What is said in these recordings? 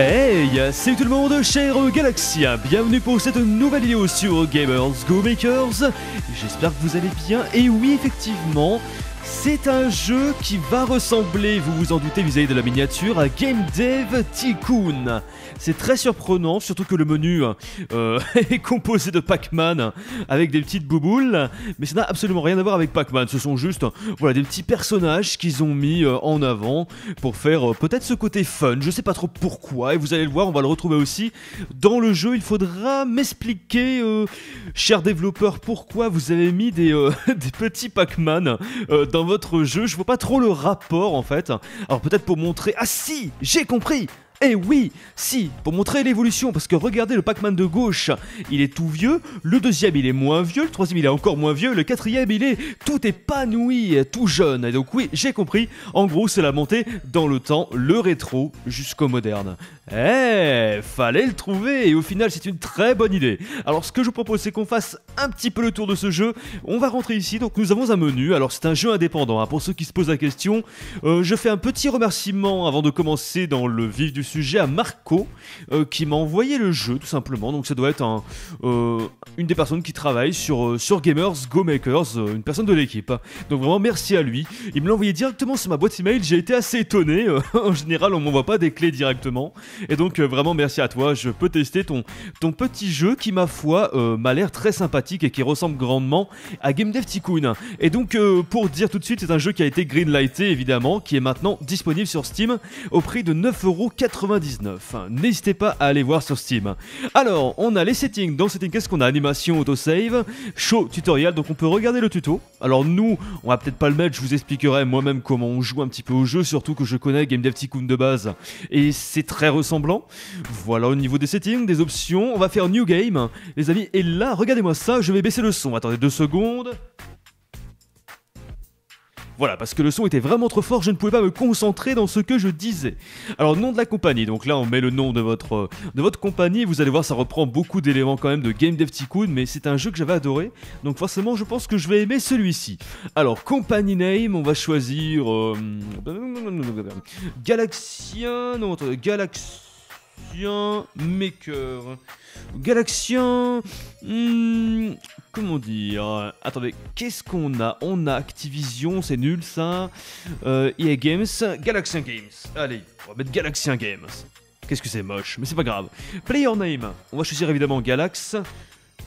Hey, salut tout le monde, cher Galaxia, bienvenue pour cette nouvelle vidéo sur Gamers Go Makers. J'espère que vous allez bien, et oui effectivement, c'est un jeu qui va ressembler, vous vous en doutez vis-à-vis de la miniature, à Game Dev Tycoon. C'est très surprenant, surtout que le menu euh, est composé de Pac-Man avec des petites bouboules, mais ça n'a absolument rien à voir avec Pac-Man. Ce sont juste voilà, des petits personnages qu'ils ont mis euh, en avant pour faire euh, peut-être ce côté fun. Je sais pas trop pourquoi, et vous allez le voir, on va le retrouver aussi dans le jeu. Il faudra m'expliquer, cher développeur, pourquoi vous avez mis des, petits Pac-Man dans votre jeu. Je vois pas trop le rapport en fait. Alors peut-être pour montrer. Ah si, j'ai compris eh oui, si, pour montrer l'évolution, parce que regardez le Pac-Man de gauche, il est tout vieux, le deuxième il est moins vieux, le troisième il est encore moins vieux, le quatrième il est tout épanoui, tout jeune. Et donc oui, j'ai compris, en gros c'est la montée dans le temps, le rétro jusqu'au moderne. Eh, fallait le trouver, et au final c'est une très bonne idée. Alors ce que je vous propose c'est qu'on fasse un petit peu le tour de ce jeu, on va rentrer ici, donc nous avons un menu, alors c'est un jeu indépendant, hein. pour ceux qui se posent la question, euh, je fais un petit remerciement avant de commencer dans le vif du sujet à Marco euh, qui m'a envoyé le jeu tout simplement. Donc ça doit être un, euh, une des personnes qui travaille sur, euh, sur Gamers Go Makers, une personne de l'équipe. Donc vraiment merci à lui. Il me l'a envoyé directement sur ma boîte email. J'ai été assez étonné. en général on m'envoie pas des clés directement. Et donc vraiment merci à toi. Je peux tester ton, ton petit jeu qui ma foi m'a l'air très sympathique et qui ressemble grandement à Game Dev Tycoon. Et donc pour dire tout de suite c'est un jeu qui a été greenlighté évidemment, qui est maintenant disponible sur Steam au prix de 9,99€ N'hésitez pas à aller voir sur Steam. Alors, on a les settings. Dans settings, qu'est-ce qu'on a? Animation, autosave, show, tutoriel. Donc on peut regarder le tuto. Alors nous, on va peut-être pas le mettre. Je vous expliquerai moi-même comment on joue un petit peu au jeu. Surtout que je connais Game Dev Tycoon de base. Et c'est très ressemblant. Voilà au niveau des settings, des options. On va faire New Game. Les amis, et là, regardez-moi ça. Je vais baisser le son. Attendez deux secondes. Voilà, parce que le son était vraiment trop fort, je ne pouvais pas me concentrer dans ce que je disais. Alors, nom de la compagnie, donc là on met le nom de votre, euh, de votre compagnie, vous allez voir ça reprend beaucoup d'éléments quand même de Game Dev Tycoon, mais c'est un jeu que j'avais adoré, donc forcément je pense que je vais aimer celui-ci. Alors, company name, on va choisir... Euh, Galaxien... Non, Galaxien Maker... Galaxien... Hmm, comment dire? Attendez, qu'est-ce qu'on a? On a Activision, c'est nul ça. Euh, EA Games, Galaxian Games. Allez, on va mettre Galaxian Games. Qu'est-ce que c'est moche, mais c'est pas grave. Player name, on va choisir évidemment Galax.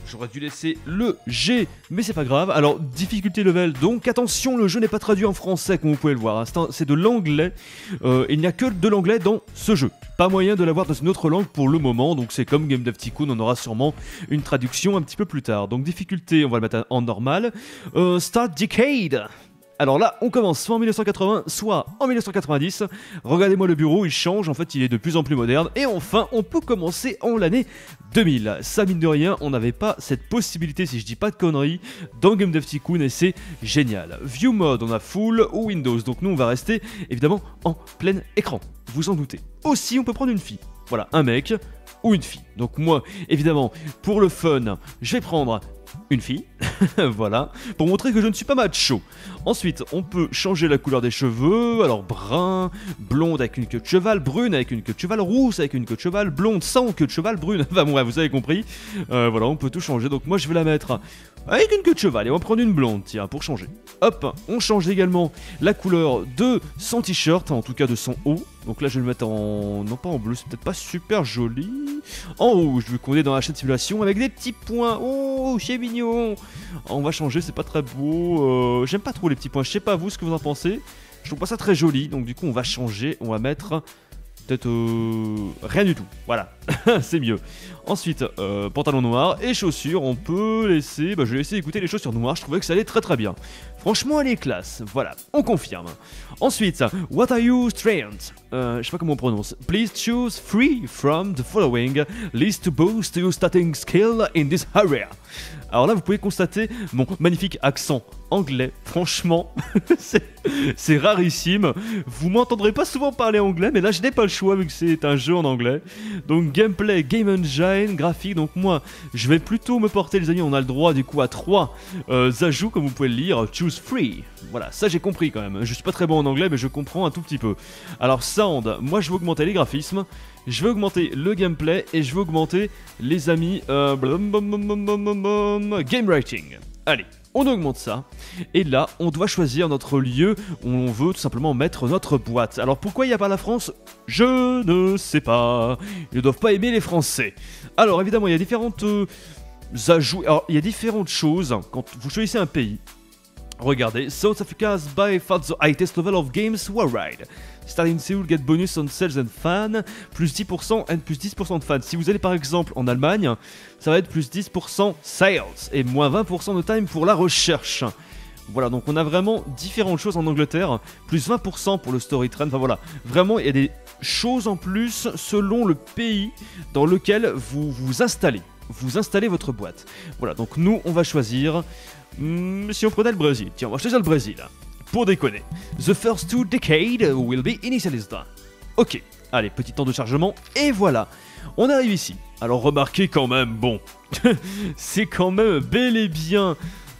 J'aurais dû laisser le G, mais c'est pas grave. Alors, difficulté level, donc attention, le jeu n'est pas traduit en français, comme vous pouvez le voir. Hein. C'est de l'anglais. Euh, il n'y a que de l'anglais dans ce jeu. Pas moyen de l'avoir dans une autre langue pour le moment, donc c'est comme Game Tycoon, on aura sûrement une traduction un petit peu plus tard. Donc, difficulté, on va le mettre en normal. Euh, start Decade alors là, on commence soit en 1980, soit en 1990. Regardez-moi le bureau, il change, en fait il est de plus en plus moderne. Et enfin, on peut commencer en l'année 2000. Ça mine de rien, on n'avait pas cette possibilité, si je dis pas de conneries, dans Game Dev Tycoon et c'est génial. View mode, on a full ou Windows, donc nous on va rester évidemment en plein écran, vous en doutez. Aussi, on peut prendre une fille. Voilà, un mec ou une fille. Donc moi, évidemment, pour le fun, je vais prendre une fille, voilà, pour montrer que je ne suis pas macho. Ensuite, on peut changer la couleur des cheveux, alors brun, blonde avec une queue de cheval, brune avec une queue de cheval, rousse avec une queue de cheval, blonde sans queue de cheval, brune, enfin bon, vous avez compris. Euh, voilà, on peut tout changer, donc moi je vais la mettre avec une queue de cheval, et on va prendre une blonde, tiens, pour changer. Hop, on change également la couleur de son t-shirt, en tout cas de son haut. Donc là, je vais le mettre en... non pas en bleu, c'est peut-être pas super joli. En rouge, vu qu'on est dans la chaîne de simulation avec des petits points. Oh, c'est mignon On va changer, c'est pas très beau. Euh, j'aime pas trop les petits points, je sais pas vous ce que vous en pensez. Je trouve pas ça très joli, donc du coup on va changer, on va mettre rien du tout. Voilà, c'est mieux. Ensuite, euh, pantalon noir et chaussures, on peut laisser, bah, je vais laisser écouter les chaussures noires, je trouvais que ça allait très très bien. Franchement, elle est classe, voilà, on confirme. Ensuite, what are you strength? Euh, Je sais pas comment on prononce. Please choose free from the following list to boost your starting skill in this area. Alors là, vous pouvez constater mon magnifique accent anglais. Franchement, c'est rarissime. Vous m'entendrez pas souvent parler anglais, mais là, je n'ai pas le choix vu que c'est un jeu en anglais. Donc gameplay, game engine, graphique. Donc moi, je vais plutôt me porter, les amis. On a le droit du coup à trois euh, ajouts, comme vous pouvez le lire. Choose free. Voilà, ça j'ai compris quand même. Je suis pas très bon en anglais, mais je comprends un tout petit peu. Alors sound, moi je vais augmenter les graphismes. Je vais augmenter le gameplay et je vais augmenter les amis euh, game writing. Allez, on augmente ça. Et là, on doit choisir notre lieu où on veut tout simplement mettre notre boîte. Alors pourquoi il n'y a pas la France? Je ne sais pas. Ils ne doivent pas aimer les Français. Alors évidemment, il y a différentes euh, ajouts. Il y a différentes choses quand vous choisissez un pays. Regardez, South Africa's by far the highest level of games worldwide. Starting Seoul get bonus on sales and fans, plus 10% and plus 10% de fans. Si vous allez par exemple en Allemagne, ça va être plus 10% sales et moins 20% de time pour la recherche. Voilà, donc on a vraiment différentes choses en Angleterre, plus 20% pour le story trend, enfin voilà, vraiment il y a des choses en plus selon le pays dans lequel vous vous installez. Vous installez votre boîte. Voilà, donc nous on va choisir, hmm, si on prenait le Brésil, tiens on va choisir le Brésil. Pour déconner. The first two decades will be initialized. Ok, allez, petit temps de chargement, et voilà. On arrive ici. Alors remarquez quand même, bon, c'est quand même bel et bien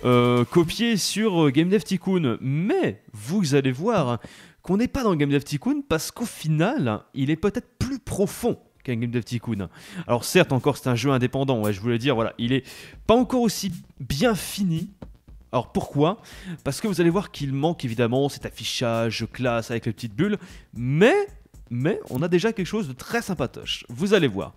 euh, copié sur euh, Game Dev Tycoon, mais vous allez voir qu'on n'est pas dans Game Dev Tycoon parce qu'au final, il est peut-être plus profond qu'un Game Dev Tycoon. Alors certes, encore c'est un jeu indépendant, ouais, je voulais dire, voilà, il est pas encore aussi bien fini, alors pourquoi? Parce que vous allez voir qu'il manque évidemment cet affichage classe avec les petites bulles, mais, mais on a déjà quelque chose de très sympatoche. Vous allez voir.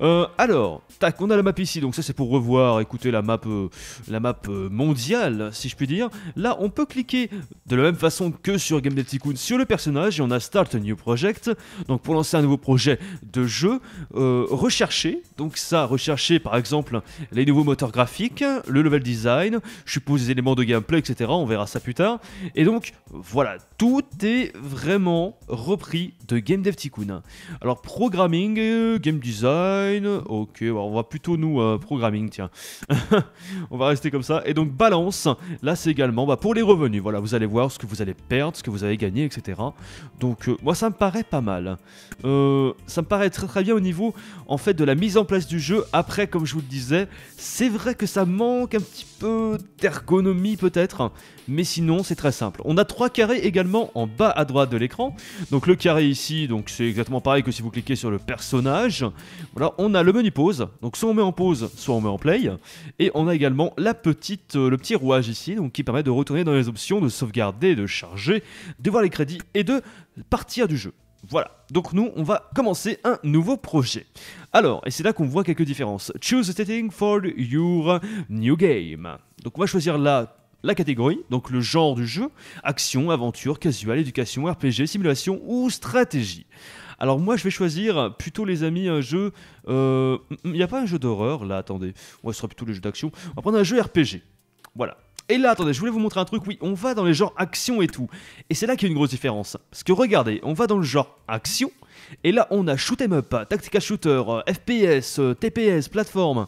Euh, alors, tac, on a la map ici, donc ça c'est pour revoir, écouter la map, euh, la map euh, mondiale, si je puis dire. Là, on peut cliquer de la même façon que sur Game Tycoon sur le personnage et on a Start a New Project. Donc pour lancer un nouveau projet de jeu, rechercher. Donc ça, rechercher par exemple les nouveaux moteurs graphiques, le level design, je suppose les éléments de gameplay, etc. On verra ça plus tard. Et donc voilà, tout est vraiment repris de Game Dev Tycoon. Alors programming, game design Ok, on va plutôt nous euh, programming, tiens. on va rester comme ça. Et donc balance, là c'est également bah, pour les revenus. Voilà, vous allez voir ce que vous allez perdre, ce que vous avez gagné, etc. Donc euh, moi ça me paraît pas mal. Euh, ça me paraît très très bien au niveau en fait de la mise en place du jeu. Après, comme je vous le disais, c'est vrai que ça manque un petit peu d'ergonomie peut-être. Mais sinon, c'est très simple. On a trois carrés également en bas à droite de l'écran. Donc le carré ici, donc c'est exactement pareil que si vous cliquez sur le personnage. On a le menu pause. Donc soit on met en pause, soit on met en play. Et on a également la euh, le petit rouage ici, qui permet de retourner dans les options, de sauvegarder, de charger, de voir les crédits et de partir du jeu. Voilà, donc nous, on va commencer un nouveau projet. Alors, et c'est là qu'on voit quelques différences. Choose a setting for your new game. Donc on va choisir là la catégorie, donc le genre du jeu, action, aventure, casual, éducation, RPG, simulation ou stratégie. Alors moi je vais choisir plutôt les amis un jeu... Il euh, n'y a pas un jeu d'horreur là, attendez. Ouais, ce sera plutôt les jeux d'action. On va prendre un jeu RPG. Voilà. Et là, attendez, je voulais vous montrer un truc. Oui, on va dans les genres action et tout. Et c'est là qu'il y a une grosse différence. Parce que regardez, on va dans le genre action. Et là, on a shoot 'em up, tactical shooter, euh, FPS, euh, TPS, plateforme.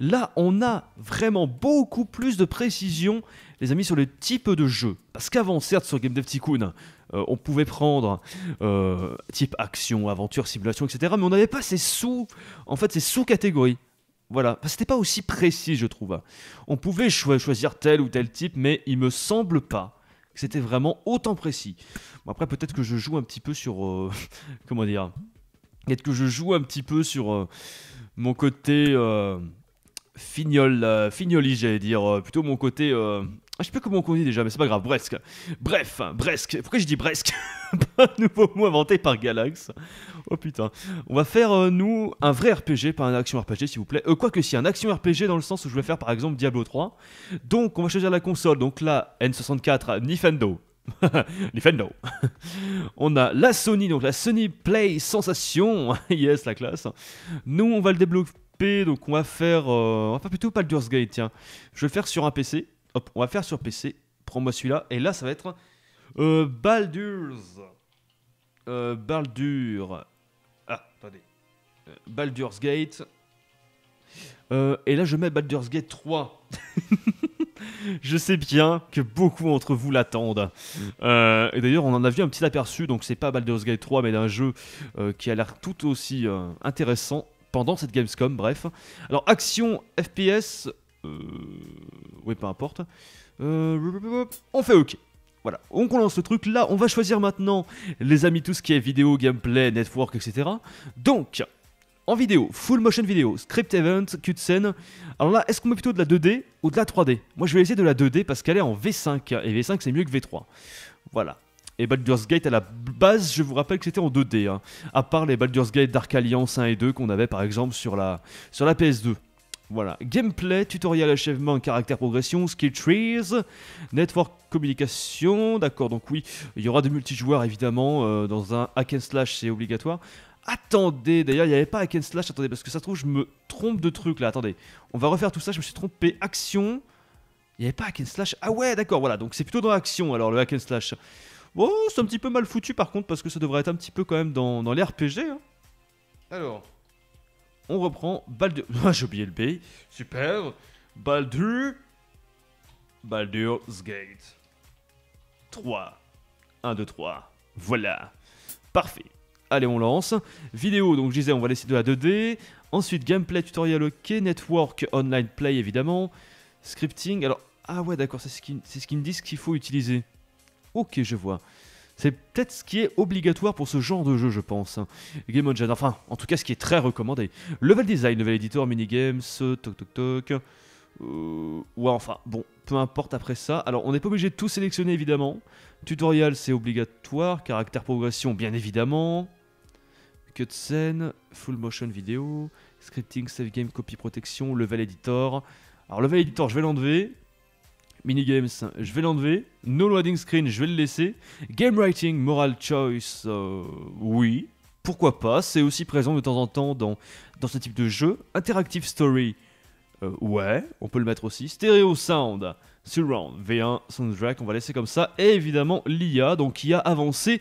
Là, on a vraiment beaucoup plus de précision les amis, sur le type de jeu. Parce qu'avant, certes, sur Game Dev Tycoon, euh, on pouvait prendre euh, type action, aventure, simulation, etc. Mais on n'avait pas ces sous, en fait, ces sous-catégories. Voilà, c'était pas aussi précis, je trouve. On pouvait choisir tel ou tel type, mais il me semble pas que c'était vraiment autant précis. Bon, après, peut-être que je joue un petit peu sur. Euh, comment dire Peut-être que je joue un petit peu sur mon côté. fignol, fignoli, j'allais dire. plutôt mon côté je sais plus comment on dit déjà, mais c'est pas grave, presque. Bref, presque. Pourquoi je dis presque Pas un nouveau mot inventé par Galax. Oh putain. On va faire, euh, nous, un vrai RPG, pas un action RPG, s'il vous plaît. Euh, Quoique si, un action RPG dans le sens où je vais faire, par exemple, Diablo 3. Donc, on va choisir la console. Donc là, N64, Nintendo. Nintendo. on a la Sony, donc la Sony Play Sensation. yes, la classe. Nous, on va le développer, donc on va faire... Euh, plutôt Baldur's Gate, tiens. Je vais le faire sur un PC. On va faire sur PC. Prends-moi celui-là. Et là, ça va être euh, Baldur's. Euh, Baldur. Ah. Euh, Baldur's Gate. Et là, je mets Baldur's Gate 3. Je sais bien que beaucoup d'entre vous l'attendent. Et d'ailleurs, on en a vu un petit aperçu, donc c'est pas Baldur's Gate 3, mais d'un jeu qui a l'air tout aussi intéressant pendant cette Gamescom, bref. Alors, action, FPS, oui, peu importe. on fait OK. Voilà, on lance le truc. Là, on va choisir maintenant, les amis, tout ce qui est vidéo, gameplay, network, etc. Donc, en vidéo, full motion vidéo, script event, cutscene. Alors là, est-ce qu'on met plutôt de la 2D ou de la 3D Moi, je vais essayer de la 2D parce qu'elle est en V5 et V5 c'est mieux que V3. Voilà. Et Baldur's Gate à la base, je vous rappelle que c'était en 2D, hein. à part les Baldur's Gate Dark Alliance 1 et 2 qu'on avait par exemple sur la PS2. Voilà, gameplay, tutoriel achèvement, caractère progression, skill trees, network communication, d'accord, donc oui, il y aura des multijoueurs évidemment, euh, dans un hack and slash c'est obligatoire. Attendez, d'ailleurs, il n'y avait pas hack and slash. Attendez, parce que ça se trouve, je me trompe de truc là. Attendez, on va refaire tout ça. Je me suis trompé. Action. Il n'y avait pas hack and slash. Ah ouais, d'accord, voilà. Donc c'est plutôt dans l'action alors, le hack and slash. Bon, c'est un petit peu mal foutu par contre, parce que ça devrait être un petit peu quand même dans, dans les RPG. Hein. Alors, on reprend. Baldur. Ah, j'ai oublié le B. Super. Baldur. Baldur's Gate. 3. 1, 2, 3. Voilà. Parfait. Allez, on lance. Vidéo, donc je disais, on va laisser de la 2D. Ensuite, gameplay, tutoriel, ok. Network, online play, évidemment. Scripting, alors... Ah ouais, d'accord, c'est ce qu'ils ce me disent qu'il faut utiliser. Ok, je vois. C'est peut-être ce qui est obligatoire pour ce genre de jeu, je pense. Game Engine, enfin, en tout cas, ce qui est très recommandé. Level design, level editor, minigames, toc toc toc. Euh, ouais, enfin, bon, peu importe après ça. Alors, on n'est pas obligé de tout sélectionner, évidemment. Tutoriel, c'est obligatoire. Caractère progression, bien évidemment cutscene, full motion vidéo, scripting, save game, copy protection, level editor. Alors level editor, je vais l'enlever. Minigames, je vais l'enlever. No loading screen, je vais le laisser. Game writing, moral choice, euh, oui. Pourquoi pas, c'est aussi présent de temps en temps dans, dans ce type de jeu. Interactive story, euh, ouais, on peut le mettre aussi. Stereo sound, Surround, V1, Soundtrack, on va laisser comme ça. Et évidemment, l'IA, donc IA avancée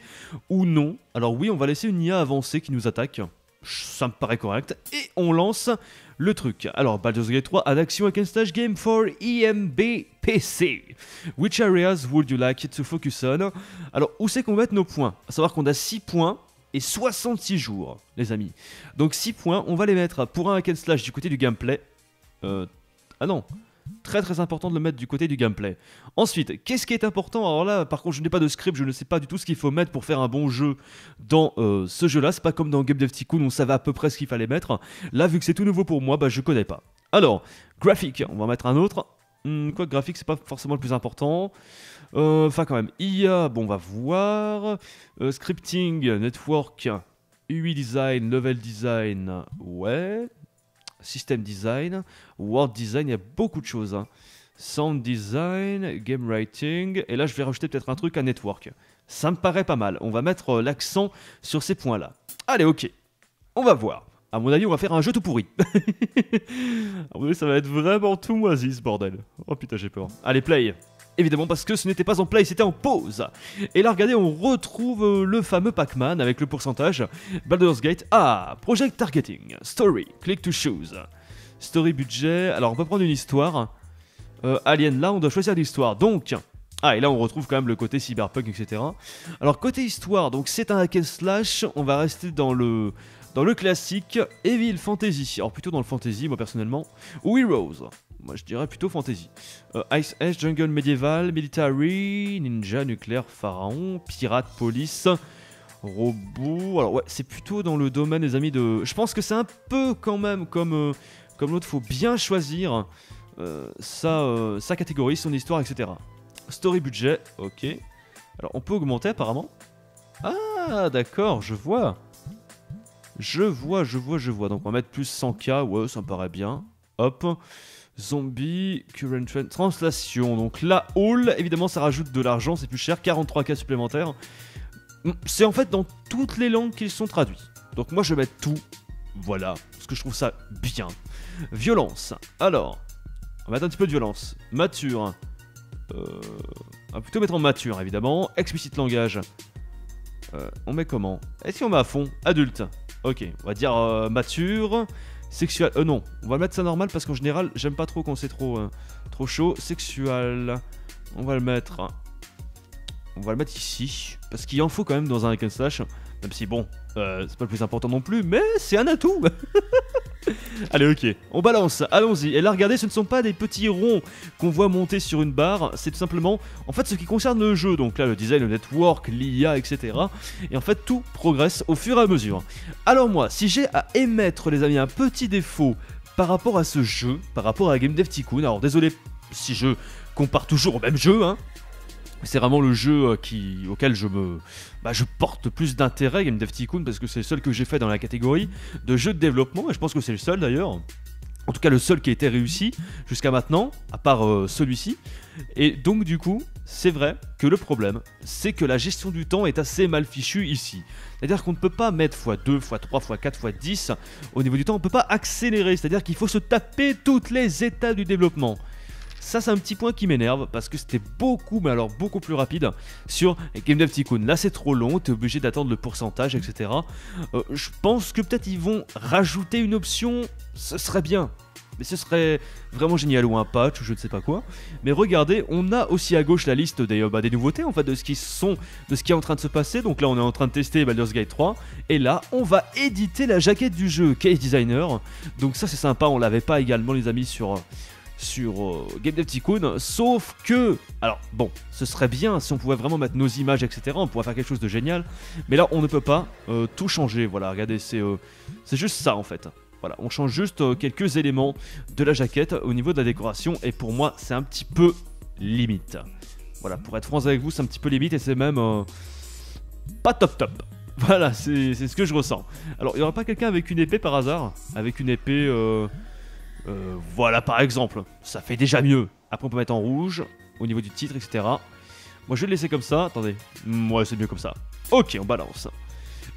ou non. Alors oui, on va laisser une IA avancée qui nous attaque. Ça me paraît correct. Et on lance le truc. Alors, Baldur's Gate 3, an action game for EMB PC. Which areas would you like to focus on? Alors, où c'est qu'on va mettre nos points? À savoir qu'on a 6 points et 66 jours, les amis. Donc 6 points, on va les mettre pour un hack and slash du côté du gameplay. Euh, ah non, Très très important de le mettre du côté du gameplay. Ensuite, qu'est-ce qui est important? Alors là, par contre, je n'ai pas de script, je ne sais pas du tout ce qu'il faut mettre pour faire un bon jeu dans euh, ce jeu-là. C'est pas comme dans Game Dev Tycoon, on savait à peu près ce qu'il fallait mettre. Là, vu que c'est tout nouveau pour moi, bah je connais pas. Alors, graphique, on va mettre un autre. Hmm, quoi, graphique, c'est pas forcément le plus important. Euh, enfin, quand même, IA, bon, on va voir. Euh, scripting, network, UI design, level design, ouais system design, world design, il y a beaucoup de choses. Hein. Sound design, game writing, et là je vais rajouter peut-être un truc à network. Ça me paraît pas mal. On va mettre euh, l'accent sur ces points-là. Allez, ok. On va voir. À mon avis, on va faire un jeu tout pourri. à mon avis, ça va être vraiment tout moisi ce bordel. Oh putain, j'ai peur. Allez, play évidemment parce que ce n'était pas en play, c'était en pause. Et là, regardez, on retrouve euh, le fameux Pac-Man avec le pourcentage. Baldur's Gate, ah, Project Targeting, Story, Click to Choose. Story budget, alors on peut prendre une histoire. Euh, Alien, là, on doit choisir l'histoire. Donc, ah, et là, on retrouve quand même le côté cyberpunk, etc. Alors, côté histoire, donc c'est un hack and slash, on va rester dans le... Dans classique Evil Fantasy, alors plutôt dans le fantasy moi personnellement, ou Heroes. Moi je dirais plutôt fantasy. Euh, Ice Age, Jungle médiéval, Military, Ninja, Nucléaire, Pharaon, Pirate, Police, Robot. Alors ouais, c'est plutôt dans le domaine des amis de... Je pense que c'est un peu quand même comme, euh, comme l'autre, faut bien choisir euh, sa, sa catégorie, son histoire, etc. Story budget, ok. Alors on peut augmenter apparemment. Ah d'accord, je vois. Je vois, je vois, je vois. Donc on va mettre plus 100k, ouais, ça me paraît bien. Hop. Zombie, current translation. Donc là, all, évidemment, ça rajoute de l'argent, c'est plus cher, 43k supplémentaires. Mm, c'est en fait dans toutes les langues qu'ils sont traduits. Donc moi, je vais mettre tout. Voilà, parce que je trouve ça bien. Violence. Alors, on va mettre un petit peu de violence. Mature. Euh, on va plutôt mettre en mature, évidemment. Explicite langage. Euh, on met comment? Est-ce qu'on met à fond? Adulte. Ok, on va dire euh, mature. Sexual. Euh, non, on va mettre ça normal parce qu'en général, j'aime pas trop quand c'est trop, euh, trop chaud. Sexual. On va le mettre. On va le mettre ici. Parce qu'il en faut quand même dans un hack and slash. Même si, bon, euh, c'est pas le plus important non plus, mais c'est un atout Allez, ok, on balance, allons-y. Et là, regardez, ce ne sont pas des petits ronds qu'on voit monter sur une barre, c'est tout simplement, en fait, ce qui concerne le jeu. Donc là, le design, le network, l'IA, etc. Et en fait, tout progresse au fur et à mesure. Alors moi, si j'ai à émettre, les amis, un petit défaut par rapport à ce jeu, par rapport à Game Dev Tycoon, alors désolé si je compare toujours au même jeu, hein, c'est vraiment le jeu euh, auquel je me, bah, je porte plus d'intérêt, Game Dev Tycoon, parce que c'est le seul que j'ai fait dans la catégorie de jeux de développement, et je pense que c'est le seul d'ailleurs. En tout cas, le seul qui a été réussi jusqu'à maintenant, à part euh, celui-ci. Et donc, du coup, c'est vrai que le problème, c'est que la gestion du temps est assez mal fichue ici. C'est-à-dire qu'on ne peut pas mettre x2, x3, x4, x10 au niveau du temps, on ne peut pas accélérer. C'est-à-dire qu'il faut se taper toutes les étapes du développement. Ça, c'est un petit point qui m'énerve parce que c'était beaucoup, mais alors beaucoup plus rapide sur Game Dev Tycoon. Là, c'est trop long, t'es obligé d'attendre le pourcentage, etc. Euh, je pense que peut-être ils vont rajouter une option, ce serait bien. Mais ce serait vraiment génial ou un patch ou je ne sais pas quoi. Mais regardez, on a aussi à gauche la liste des, euh, bah, nouveautés en fait de ce qui sont, de ce qui est en train de se passer. Donc là, on est en train de tester Baldur's Gate 3 et là, on va éditer la jaquette du jeu Case Designer. Donc ça, c'est sympa. On l'avait pas également les amis sur sur euh, Game Dev Tycoon, sauf que, alors bon, ce serait bien si on pouvait vraiment mettre nos images, etc. On pourrait faire quelque chose de génial, mais là on ne peut pas euh, tout changer. Voilà, regardez, c'est euh, c'est juste ça en fait. Voilà, on change juste quelques éléments de la jaquette au niveau de la décoration, et pour moi c'est un petit peu limite. Voilà, pour être franc avec vous, c'est un petit peu limite et c'est même pas top top. Voilà, c'est ce que je ressens. Alors, il n'y aura pas quelqu'un avec une épée par hasard? Avec une épée voilà par exemple, ça fait déjà mieux. Après on peut mettre en rouge au niveau du titre, etc. Moi je vais le laisser comme ça, attendez. Moi c'est mieux comme ça. Ok, on balance.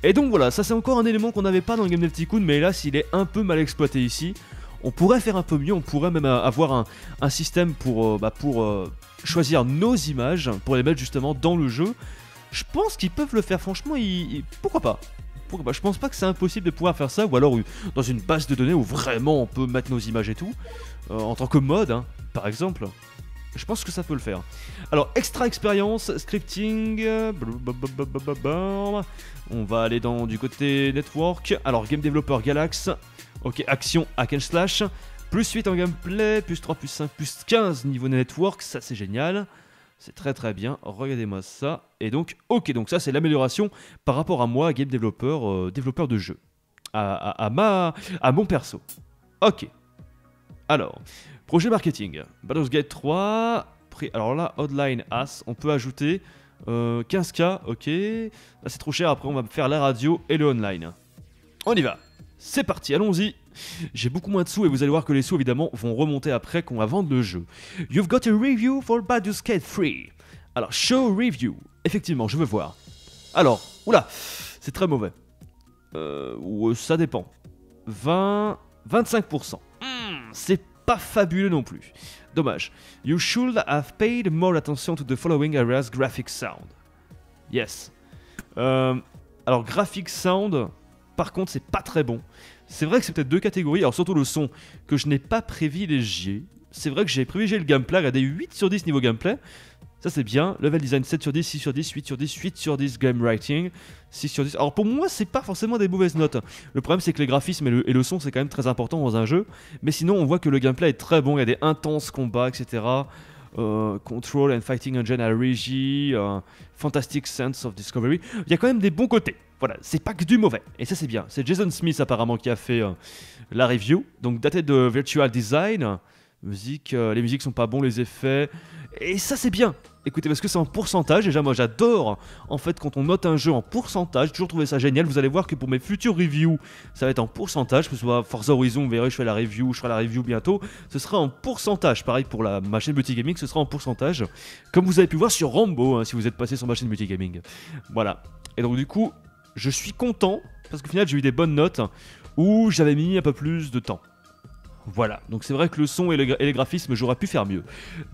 Et donc voilà, ça c'est encore un élément qu'on n'avait pas dans le Game Tycoon, mais hélas il est un peu mal exploité ici. On pourrait faire un peu mieux, on pourrait même avoir un, système pour, euh, bah, euh, choisir nos images, pour les mettre justement dans le jeu. Je pense qu'ils peuvent le faire, franchement, pourquoi pas? Bah, je pense pas que c'est impossible de pouvoir faire ça, ou alors dans une base de données où vraiment on peut mettre nos images et tout, euh, en tant que mode, hein, par exemple. Je pense que ça peut le faire. Alors, extra expérience, scripting. On va aller dans du côté network. Alors, game developer Galax. Ok, action, hack and slash. Plus 8 en gameplay, plus 3, plus 5, plus 15 niveau network. Ça, c'est génial. C'est très très bien. Regardez-moi ça. Et donc, ok, donc ça c'est l'amélioration par rapport à moi, game développeur, développeur de jeu. À, ma, à mon perso. Ok. Alors, projet marketing. Baldur's Gate 3. Alors là, Hotline As. On peut ajouter 15K. Euh, ok. Là c'est trop cher. Après, on va faire la radio et le online. On y va. C'est parti, allons-y. J'ai beaucoup moins de sous et vous allez voir que les sous évidemment vont remonter après qu'on va vendre le jeu. You've got a review for Baldur's Gate 3. Alors, show review. Effectivement, je veux voir. Alors, oula, c'est très mauvais. Euh, euh ça dépend. 20, 25%. Hmm, c'est pas fabuleux non plus. Dommage. You should have paid more attention to the following areas graphic sound. Yes. Euh, alors, graphic sound, par contre, c'est pas très bon. C'est vrai que c'est peut-être deux catégories, alors surtout le son, que je n'ai pas privilégié. C'est vrai que j'ai privilégié le gameplay, regardez 8 sur 10 niveau gameplay. Ça c'est bien. Level design 7 sur 10, 6 sur 10, 8 sur 10, 8 sur 10 game writing, 6 sur 10. Alors pour moi, c'est pas forcément des mauvaises notes. Le problème c'est que les graphismes et le, et le son c'est quand même très important dans un jeu. Mais sinon, on voit que le gameplay est très bon. Il y a des intenses combats, etc. Euh, control and Fighting Engine à la régie, euh, Fantastic Sense of Discovery. Il y a quand même des bons côtés. Voilà, c'est pas que du mauvais. Et ça, c'est bien. C'est Jason Smith apparemment qui a fait euh, la review. Donc, daté de Virtual Design. Musique, les musiques sont pas bons, les effets. Et ça, c'est bien. Écoutez, parce que c'est en pourcentage. Déjà, moi, j'adore en fait quand on note un jeu en pourcentage. J'ai toujours trouvé ça génial. Vous allez voir que pour mes futures reviews, ça va être en pourcentage. Que ce soit Forza Horizon, vous verrez, je fais la review, je ferai la review bientôt. Ce sera en pourcentage. Pareil pour la, ma chaîne Gaming, ce sera en pourcentage. Comme vous avez pu voir sur Rambo, hein, si vous êtes passé sur ma chaîne Gaming. Voilà. Et donc, du coup, je suis content parce qu'au final, j'ai eu des bonnes notes où j'avais mis un peu plus de temps. Voilà, donc c'est vrai que le son et, les graphismes, j'aurais pu faire mieux.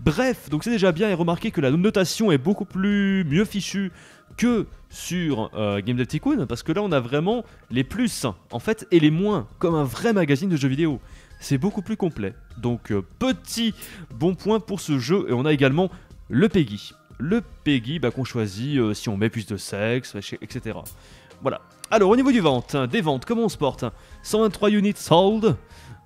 Bref, donc c'est déjà bien et remarquez que la notation est beaucoup plus mieux fichue que sur euh, Game Dev Tycoon, parce que là on a vraiment les plus, en fait, et les moins, comme un vrai magazine de jeux vidéo. C'est beaucoup plus complet. Donc euh, petit bon point pour ce jeu, et on a également le PEGI. Le PEGI bah, qu'on choisit euh, si on met plus de sexe, etc. Voilà. Alors au niveau du vente, des ventes, comment on se porte 123 units sold.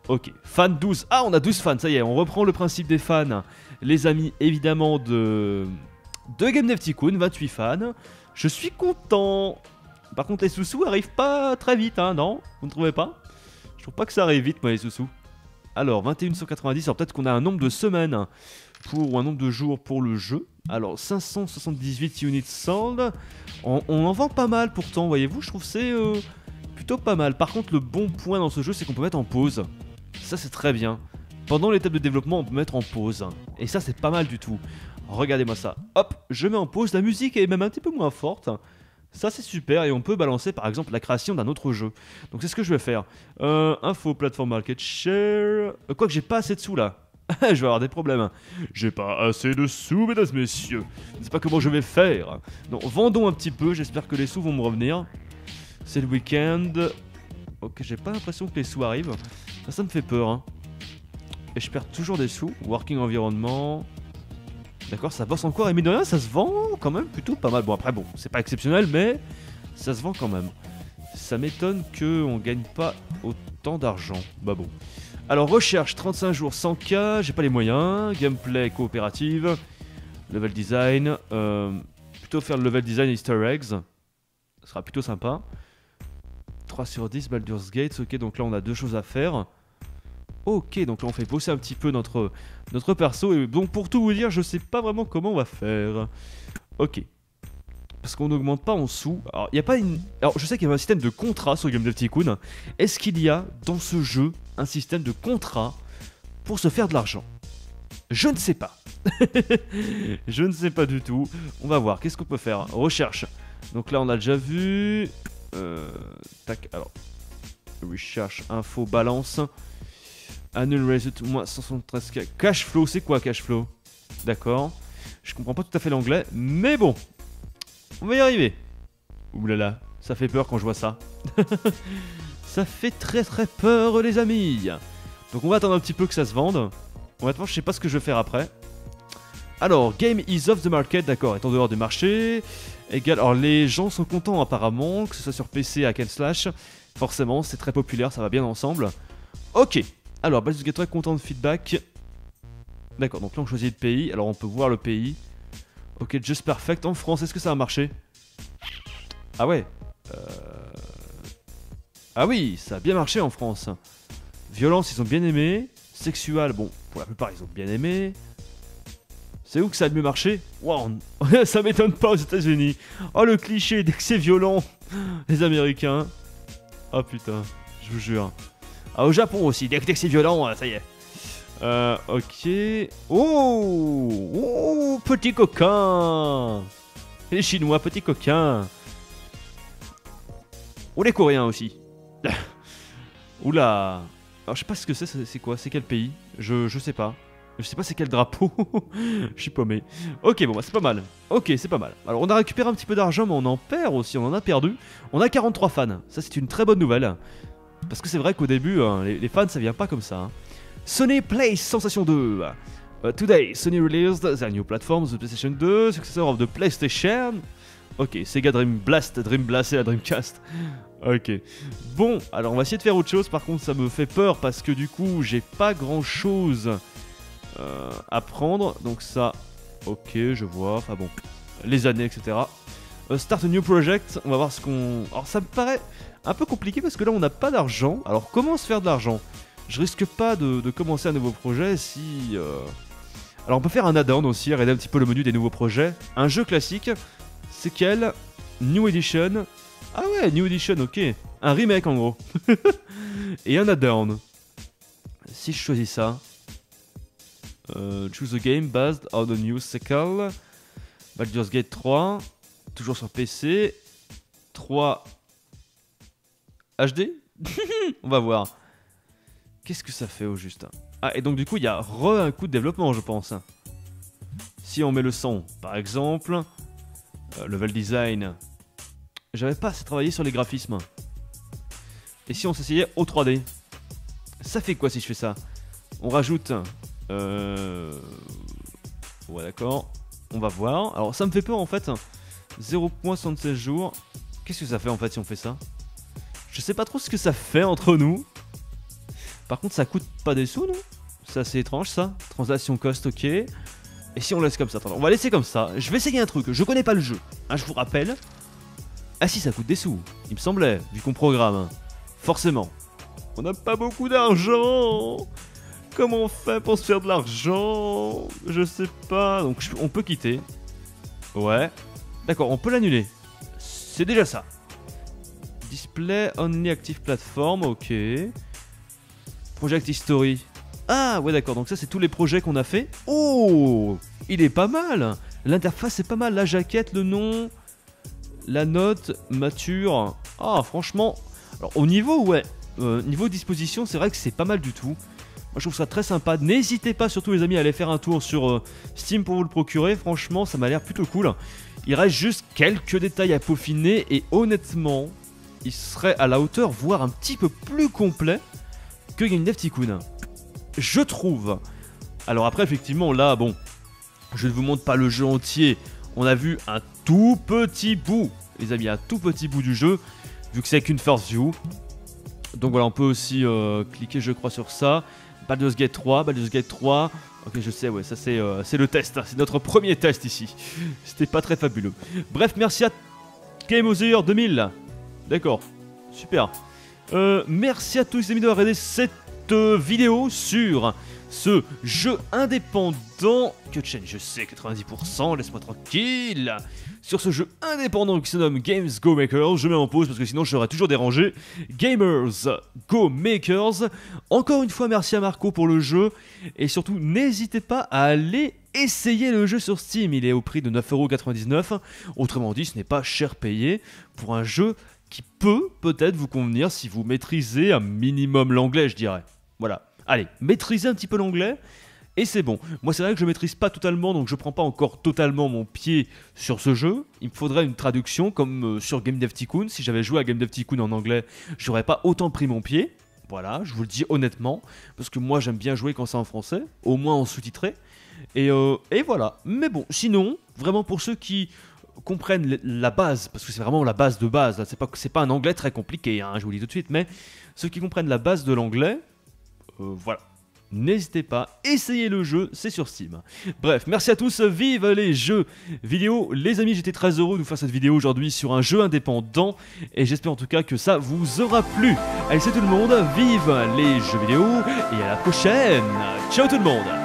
Ok, fan 12. Ah, on a 12 fans, ça y est, on reprend le principe des fans. Les amis, évidemment, de, de Game Dev Tycoon, 28 fans. Je suis content. Par contre, les sous-sous arrivent pas très vite, hein, non? Vous ne trouvez pas? Je trouve pas que ça arrive vite, moi, les sous-sous. Alors, 2190, alors peut-être qu'on a un nombre de semaines pour, ou un nombre de jours pour le jeu. Alors, 578 units sold. On, en vend pas mal pourtant, voyez-vous, je trouve c'est euh, plutôt pas mal. Par contre, le bon point dans ce jeu, c'est qu'on peut mettre en pause. Ça, c'est très bien. Pendant l'étape de développement, on peut mettre en pause. Et ça, c'est pas mal du tout. Regardez-moi ça. Hop, je mets en pause. La musique est même un petit peu moins forte. Ça c'est super et on peut balancer par exemple la création d'un autre jeu. Donc c'est ce que je vais faire. Euh, info, plateforme market share. Euh, quoi que j'ai pas assez de sous là. je vais avoir des problèmes. J'ai pas assez de sous, mesdames, messieurs. Sais pas comment je vais faire. Donc vendons un petit peu. J'espère que les sous vont me revenir. C'est le week-end. Ok, j'ai pas l'impression que les sous arrivent. Ça, ça me fait peur. Hein. Et je perds toujours des sous. Working environnement. D'accord, ça bosse encore et mine de rien, ça se vend quand même plutôt pas mal. Bon, après, bon, c'est pas exceptionnel, mais ça se vend quand même. Ça m'étonne qu'on gagne pas autant d'argent. Bah bon. Alors, recherche 35 jours 100k, j'ai pas les moyens. Gameplay coopérative. Level design. Euh, plutôt faire le level design easter eggs. Ça sera plutôt sympa. 3 sur 10, Baldur's Gate. Ok, donc là, on a deux choses à faire. Ok, donc là on fait bosser un petit peu notre, notre perso. Et donc pour tout vous dire, je sais pas vraiment comment on va faire. Ok. Parce qu'on n'augmente pas en sous. Alors, il a pas une. Alors, je sais qu'il y a un système de contrat sur Game Dev Tycoon. Est-ce qu'il y a dans ce jeu un système de contrat pour se faire de l'argent? Je ne sais pas. je ne sais pas du tout. On va voir. Qu'est-ce qu'on peut faire? Recherche. Donc là, on a déjà vu. Euh, tac. Alors, recherche, info, balance. Annual result, moins 173k. Cash flow, c'est quoi cash flow? D'accord. Je comprends pas tout à fait l'anglais, mais bon. On va y arriver. Oulala, ça fait peur quand je vois ça. ça fait très très peur, les amis. Donc on va attendre un petit peu que ça se vende. Honnêtement, je sais pas ce que je vais faire après. Alors, game is off the market, d'accord, est en dehors du marché. Alors les gens sont contents apparemment, que ce soit sur PC, à slash. Forcément, c'est très populaire, ça va bien ensemble. Ok, alors, Baldur's Gate 3 content de feedback. D'accord, donc là on choisit le pays. Alors on peut voir le pays. Ok, Just Perfect en France, est-ce que ça a marché? Ah ouais. Euh... Ah oui, ça a bien marché en France. Violence, ils ont bien aimé. Sexual, bon, pour la plupart ils ont bien aimé. C'est où que ça a mieux marché Wow, ça m'étonne pas aux États-Unis. Oh le cliché, dès que c'est violent, les Américains. Oh putain, je vous jure. Ah, au Japon aussi, dès que c'est violent, euh, ça y est. Euh, ok. Oh, oh Petit coquin Les Chinois, petit coquin Oh, les Coréens aussi. Oula Alors, je sais pas ce que c'est, c'est quoi C'est quel pays? Je, je sais pas. Je sais pas c'est quel drapeau. je suis paumé. Ok, bon, bah, c'est pas mal. Ok, c'est pas mal. Alors, on a récupéré un petit peu d'argent, mais on en perd aussi. On en a perdu. On a 43 fans. Ça, c'est une très bonne nouvelle. Parce que c'est vrai qu'au début, hein, les, fans, ça vient pas comme ça. Hein. Sony Play Sensation 2. Uh, today, Sony released their new platform, the PlayStation 2, successor of the PlayStation. Ok, Sega Dream Blast, Dream Blast et la Dreamcast. Ok. Bon, alors on va essayer de faire autre chose. Par contre, ça me fait peur parce que du coup, j'ai pas grand chose euh, à prendre. Donc ça, ok, je vois. Enfin bon, les années, etc. Uh, start a new project. On va voir ce qu'on. Alors ça me paraît un peu compliqué parce que là on n'a pas d'argent. Alors comment se faire de l'argent? Je risque pas de, commencer un nouveau projet si... Euh, alors on peut faire un add-on aussi, arrêter un petit peu le menu des nouveaux projets. Un jeu classique, c'est quel? New Edition. Ah ouais, New Edition, ok. Un remake en gros. Et un add-on. Si je choisis ça... Euh, choose a game based on the new cycle. Baldur's Gate 3. Toujours sur PC. 3 HD On va voir. Qu'est-ce que ça fait au juste? Ah, et donc du coup, il y a re un coup de développement, je pense. Si on met le son, par exemple, euh, level design. J'avais pas assez travaillé sur les graphismes. Et si on s'essayait au 3D Ça fait quoi si je fais ça? On rajoute... Euh... Ouais d'accord. On va voir. Alors ça me fait peur en fait. 0.76 jours. Qu'est-ce que ça fait en fait si on fait ça? Je sais pas trop ce que ça fait entre nous. Par contre ça coûte pas des sous non? C'est assez étrange ça. Translation cost ok. Et si on laisse comme ça Attends, on va laisser comme ça. Je vais essayer un truc. Je connais pas le jeu. Hein, je vous rappelle. Ah si ça coûte des sous. Il me semblait. Vu qu'on programme. Forcément. On n'a pas beaucoup d'argent. Comment on fait pour se faire de l'argent? Je sais pas. Donc on peut quitter. Ouais. D'accord, on peut l'annuler. C'est déjà ça. Display only active platform, ok. Project history. Ah ouais d'accord, donc ça c'est tous les projets qu'on a fait. Oh Il est pas mal L'interface est pas mal, la jaquette, le nom, la note, mature. Ah franchement, alors au niveau ouais, euh, niveau disposition c'est vrai que c'est pas mal du tout. Moi je trouve ça très sympa. N'hésitez pas surtout les amis à aller faire un tour sur euh, Steam pour vous le procurer. Franchement ça m'a l'air plutôt cool. Il reste juste quelques détails à peaufiner et honnêtement il serait à la hauteur, voire un petit peu plus complet que Game Dev Tycoon. Je trouve. Alors après effectivement là bon, je ne vous montre pas le jeu entier. On a vu un tout petit bout, les amis, un tout petit bout du jeu, vu que c'est qu'une first view. Donc voilà, on peut aussi euh, cliquer, je crois, sur ça. Baldur's Gate 3, Baldur's Gate 3. Ok, je sais, ouais, ça c'est euh, le test. Hein. c'est notre premier test ici. C'était pas très fabuleux. Bref, merci à Game of the Year 2000. D'accord, super. Euh, merci à tous les amis d'avoir regardé cette euh, vidéo sur ce jeu indépendant que chaîne je sais 90%, laisse-moi tranquille sur ce jeu indépendant qui se nomme Games Go Makers. Je mets en pause parce que sinon je serais toujours dérangé. Gamers Go Makers. Encore une fois, merci à Marco pour le jeu. Et surtout, n'hésitez pas à aller essayer le jeu sur Steam. Il est au prix de 9,99€. Autrement dit, ce n'est pas cher payé pour un jeu qui peut peut-être vous convenir si vous maîtrisez un minimum l'anglais, je dirais. Voilà. Allez, maîtrisez un petit peu l'anglais et c'est bon. Moi, c'est vrai que je maîtrise pas totalement, donc je prends pas encore totalement mon pied sur ce jeu. Il me faudrait une traduction comme euh, sur Game Dev Tycoon. Si j'avais joué à Game Dev Tycoon en anglais, j'aurais pas autant pris mon pied. Voilà, je vous le dis honnêtement, parce que moi j'aime bien jouer quand c'est en français, au moins en sous-titré. Et, euh, voilà. Mais bon, sinon, vraiment pour ceux qui comprennent la base, parce que c'est vraiment la base de base, c'est pas, pas un anglais très compliqué, hein, je vous le dis tout de suite, mais ceux qui comprennent la base de l'anglais, voilà, N'hésitez pas, essayez le jeu, c'est sur Steam. Bref, merci à tous, vive les jeux vidéo. Les amis, j'étais très heureux de vous faire cette vidéo aujourd'hui sur un jeu indépendant, et j'espère en tout cas que ça vous aura plu. Allez, c'est tout le monde, vive les jeux vidéo, et à la prochaine Ciao tout le monde